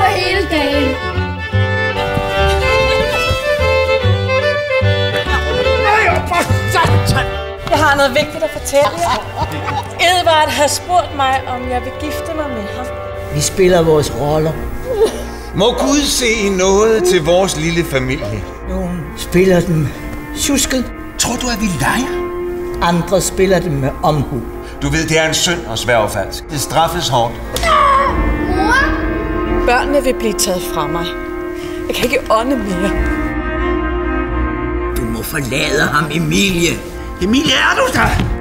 for hele dagen. Jeg har noget vigtigt at fortælle jer. Edvard har spurgt mig, om jeg vil gifte mig med ham. Vi spiller vores roller. Må Gud se noget til vores lille familie. Nogle spiller dem tjusket, Tror du, at vi leger? andre spiller dem med omhu. Du ved, det er en synd og svær falsk. Det straffes hårdt. Børnene vil blive taget fra mig. Jeg kan ikke ånde mere. Du må forlade ham, Emilie. Emilie, er du der?